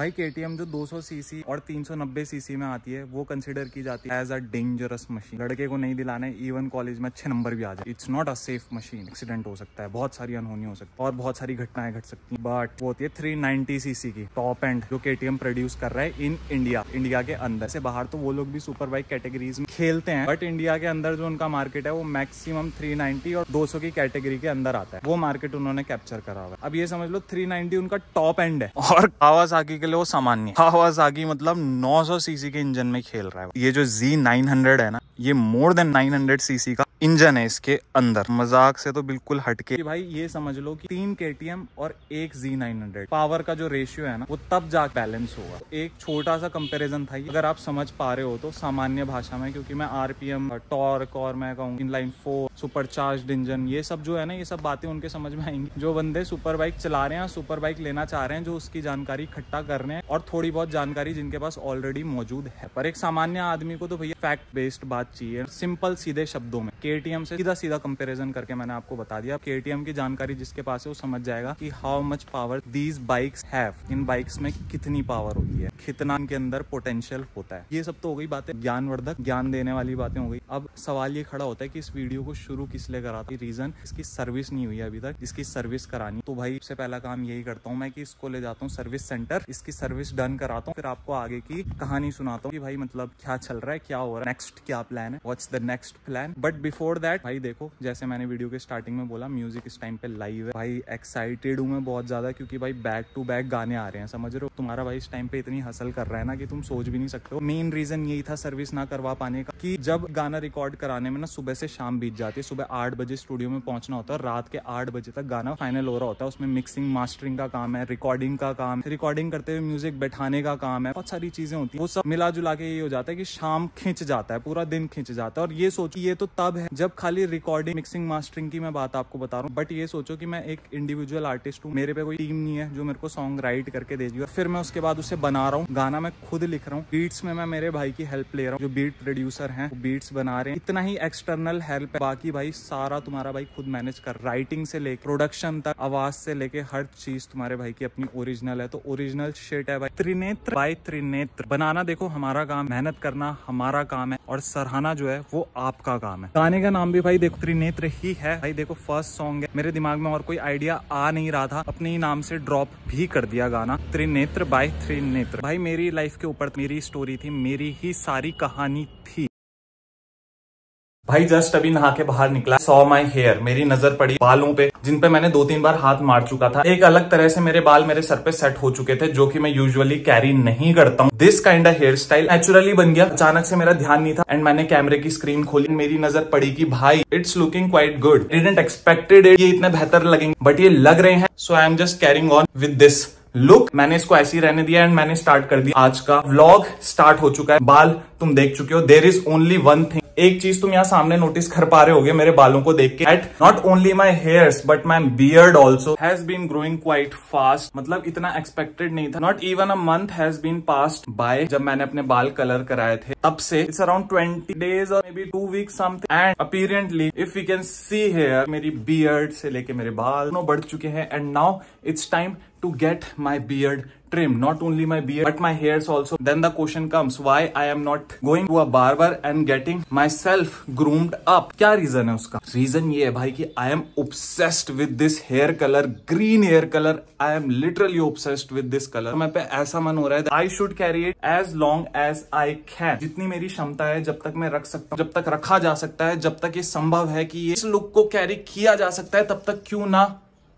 भाई के जो 200 सीसी और 390 सीसी में आती है, वो कंसिडर की जाती है एज अ डेंजरस मशीन लड़के को नहीं दिलाना इवन कॉलेज में अच्छे नंबर भी आ जाए. It's not a safe machine accident हो सकता है. बहुत सारी अनहोनी हो सकती है और बहुत सारी घटनाएँ घट सकती है. बट वो होती है थ्री सीसी की टॉप एंड जो के प्रोड्यूस कर रहा है इन इंडिया इंडिया के अंदर. से बाहर तो वो लोग भी सुपर बाइक कैटेगरीज में खेलते हैं. बट इंडिया के अंदर जो उनका मार्केट है, वो मैक्सिमम 390 और 200 की कैटेगरी के अंदर आता है. वो मार्केट उन्होंने कैप्चर करा हुआ है. अब ये समझ लो 390 उनका टॉप एंड है. और कावासाकी के लिए वो सामान्य कावासाकी मतलब 900 सीसी के इंजन में खेल रहा है ये जो जी 900 है ना ये मोर देन 900 सीसी का इंजन है इसके अंदर। मज़ाक से तो बिल्कुल हटके। भाई ये समझ लो कि तीन के और एक जी नाइन पावर का जो रेशियो है ना वो तब जा बैलेंस होगा। तो एक छोटा सा कंपेरिजन था अगर आप समझ पा रहे हो तो सामान्य भाषा में क्योंकि मैं आरपीएम टॉर्क और मैं कहूँ inline four super charge engine ये सब जो है ना ये सब बातें उनके समझ में आएँगी। जो बंदे सुपर बाइक चला रहे हैं सुपर बाइक लेना चाह रहे हैं जो उसकी जानकारी इकट्ठा कर रहे हैं और थोड़ी बहुत जानकारी जिनके पास ऑलरेडी मौजूद है। पर एक सामान्य आदमी को तो भैया फैक्ट बेस्ड बात चाहिए। सिंपल सीधे शब्दों में। केटीएम से सीधा सीधा कंपेरिजन करके मैंने आपको बता दिया। के की जानकारी जिसके पास है वो समझ जाएगा कि how much power these bikes have in bikes में कितनी पावर होती है। कितना इनके अंदर पोटेंशियल होता है। ये सब तो हो गई बातें ज्ञानवर्धक, ज्ञान देने वाली बातें हो गई। अब सवाल ये खड़ा होता है कि इस वीडियो को शुरू किस लिए करा था? रीजन इसकी सर्विस नहीं हुई अभी तक। इसकी सर्विस करानी तो भाई, सबसे पहला काम यही करता हूँ मैं कि इसको ले जाता हूँ सर्विस सेंटर इसकी सर्विस डन कराता हूँ, फिर आपको आगे की कहानी सुनाता हूँ कि भाई मतलब क्या चल रहा है, क्या हो रहा है नेक्स्ट क्या प्लान है what's the next plan but before that भाई देखो, जैसे मैंने वीडियो के स्टार्टिंग में बोला म्यूज़िक इस टाइम पे लाइव है। भाई एक्साइटेड हूँ मैं बहुत ज़्यादा, क्योंकि भाई बैक टू बैक गाने आ रहे हैं, समझ रहे हो? तुम्हारा भाई इस टाइम पे इतनी हसल कर रहा है ना कि तुम सोच भी नहीं सकते हो। मेन रीजन यही था सर्विस ना करवा पाने का, कि जब गाना रिकॉर्ड कराने में ना सुबह से शाम बीत जाती है, सुबह आठ बजे स्टूडियो में पहुँचना होता है रात के आठ बजे तक गाना फाइनल हो रहा होता है, उसमें मिक्सिंग मास्टरिंग का काम है रिकॉर्डिंग का काम रिकॉर्डिंग करते हुए म्यूज़िक बैठाने का काम है, बहुत सारी चीज़ें होती है। वो सब मिला जुला के ये हो जाता है कि शाम खिंच जाता है, पूरा दिन खिंच जाता है। और ये सोचिए ये तो तब है जब खाली रिकॉर्डिंग मिक्सिंग मास्टरिंग की मैं बात आपको बता रहा हूँ। बट ये सोचो कि मैं एक इंडिविजुअल आर्टिस्ट हूँ, मेरे पे कोई टीम नहीं है जो मेरे को सॉन्ग राइट करके दे दी और फिर मैं उसके बाद उसे बना रहा हूँ। गाना मैं खुद लिख रहा हूँ। बीट्स में मैं मेरे भाई की हेल्प ले रहा हूँ। जो बीट प्रोड्यूसर है बीट्स बना रहे हैं। इतना ही एक्सटर्नल हेल्प है। बाकी भाई सारा तुम्हारा भाई खुद मैनेज कर राइटिंग से लेकर प्रोडक्शन तक, आवाज़ से लेके हर चीज़ तुम्हारे भाई की अपनी ओरिजिनल है। तो ओरिजिनल शेट है भाई। त्रिनेत्र बाई त्रिनेत्र। बनाना देखो, हमारा काम मेहनत करना हमारा काम है। और सराहना जो है, वो आपका काम है। गाने का नाम भी भाई देखो, त्रिनेत्र ही है। भाई देखो फ़र्स्ट सॉन्ग है। मेरे दिमाग में और कोई आइडिया आ नहीं रहा था। अपने ही नाम से ड्रॉप भी कर दिया गाना। त्रिनेत्र बाय त्रिनेत्र। भाई मेरी लाइफ के ऊपर मेरी स्टोरी थी। मेरी ही सारी कहानी थी। भाई, जस्ट अभी नहा के बाहर निकला। सॉ माई हेयर मेरी नज़र पड़ी बालों पे, जिन पे मैंने दो तीन बार हाथ मार चुका था। एक अलग तरह से मेरे बाल मेरे सर पे सेट हो चुके थे, जो कि मैं यूजुअली कैरी नहीं करता हूँ। This kind of hair style naturally बन गया। अचानक से मेरा ध्यान नहीं था एंड मैंने कैमरे की स्क्रीन खोली। मेरी नज़र पड़ी की भाई it's looking quite good didn't expected ये इतने बेहतर लगेंगे बट ये लग रहे हैं। So I am just carrying on with this look मैंने इसको ऐसे ही रहने दिया एंड मैंने स्टार्ट कर दिया। आज का व्लॉग स्टार्ट हो चुका है। बाल तुम देख चुके हो। There is only one thing एक चीज़ तुम यहाँ सामने नोटिस कर पा रहे होगे मेरे बालों को देख के। At not only my hairs but my beard also has been growing quite fast मतलब इतना एक्सपेक्टेड नहीं था। Not even a month has been passed by जब मैंने अपने बाल कलर कराए थे। तब से इट्स अराउंड ट्वेंटी डेज़ और maybe two week something and apparently if you can see hair मेरी बियर्ड से लेके मेरे बाल दोनों बढ़ चुके हैं। And now it's time to get my beard trimmed not only my beard but my hairs also then the question comes why i am not going to a barber and getting myself groomed up क्या reason है उसका reason ये है भाई कि I am obsessed with this hair color green hair color i am literally obsessed with this color मैं पे ऐसा मन हो रहा है I should carry it as long as I can जितनी मेरी क्षमता है जब तक मैं रख सकता हूँ जब तक रखा जा सकता है जब तक ये संभव है कि ये इस लुक को कैरी किया जा सकता है तब तक क्यों ना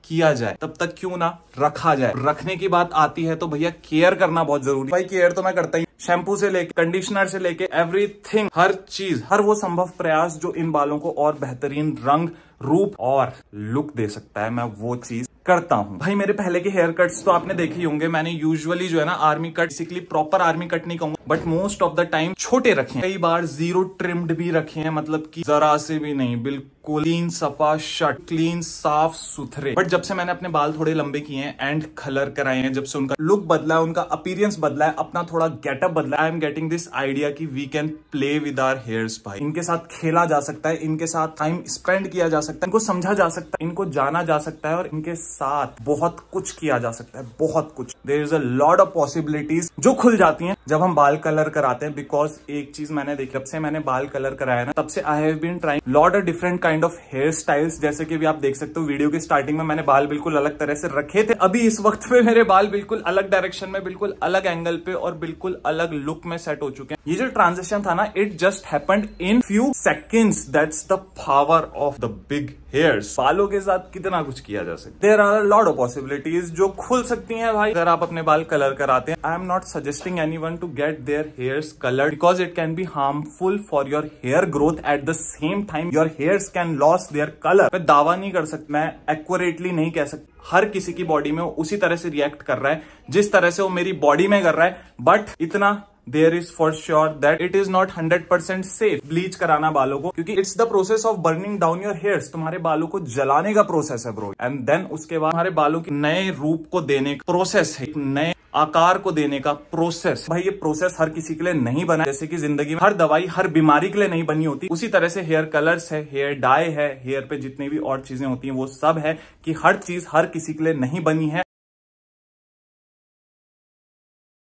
किया जाए, तब तक क्यों ना रखा जाए। रखने की बात आती है तो भैया केयर करना बहुत ज़रूरी भाई, केयर तो मैं करता ही शैम्पू से लेके, कंडीशनर से लेके एवरीथिंग हर चीज़, हर वो संभव प्रयास जो इन बालों को और बेहतरीन रंग, रूप और लुक दे सकता है, मैं वो चीज़ करता हूँ। भाई, मेरे पहले के हेयर कट्स तो आपने देखे होंगे। मैंने यूजुअली जो है ना army cut basically proper army cut नहीं कहूँगा। But most of the time छोटे रखे। कई बार ज़ीरो ट्रिम्ड भी रखे हैं मतलब कि जरा से भी नहीं, बिल्कुल क्लीन सफ़ा शर्ट क्लीन साफ़, सुथरे। बट जब से मैंने अपने बाल थोड़े लंबे किए हैं एंड कलर कराए हैं, जब से उनका लुक बदला है, उनका अपीरियंस बदला है, अपना थोड़ा गेटअप बदला है I am getting this idea की we can play with our hairs भाई। इनके साथ खेला जा सकता है, इनके साथ टाइम स्पेंड किया जा सकता है, इनको समझा जा सकता है, इनको जाना जा सकता है और इनके साथ बहुत कुछ किया जा सकता है, बहुत कुछ। There is a lot of possibilities जो खुल जाती है जब हम बाल कलर कराते हैं बिकॉज़ एक चीज़ मैंने देखी, जब से मैंने बाल कलर कराया ना, तब से I have been trying lot of different kind of hair styles जैसे कि भी आप देख सकते हो वीडियो की स्टार्टिंग में मैंने बाल बिल्कुल अलग तरह से रखे थे। अभी इस वक्त पे मेरे बाल बिल्कुल अलग डायरेक्शन में, बिल्कुल अलग एंगल पे और बिल्कुल अलग लुक में सेट हो चुके हैं। ये जो ट्रांजेक्शन था ना it just happened in few seconds that's the power of the big hairs बालों के साथ कितना कुछ किया जा सकता है। There are lot of possibilities जो खुल सकती हैं भाई। अगर आप अपने बाल कलर कराते हैं I am not suggesting anyone to get their hairs colour because it can be harmful for your hair growth at the same time your hairs can loss their colour मैं दावा नहीं कर सकता, मैं एक्यूरेटली नहीं कह सकता। हर किसी की बॉडी में वो उसी तरह से रिएक्ट कर रहा है, जिस तरह से वो मेरी बॉडी में कर रहा है। बट इतना there is for sure that it is not hundred percent safe bleach कराना बालों को, क्योंकि it's the process of burning down your hairs तुम्हारे बालों को जलाने का प्रोसेस है ब्रो एंड देन उसके बाद हमारे बालों के नए रूप को देने का प्रोसेस है नए आकार को देने का प्रोसेस भाई, ये प्रोसेस हर किसी के लिए नहीं बना जैसे कि ज़िंदगी में हर दवाई, हर बीमारी के लिए नहीं बनी होती। उसी तरह से हेयर कलर्स है हेयर डाई है हेयर पे जितनी भी और चीज़ें होती हैं, वो सब है कि हर चीज़ हर किसी के लिए नहीं बनी है।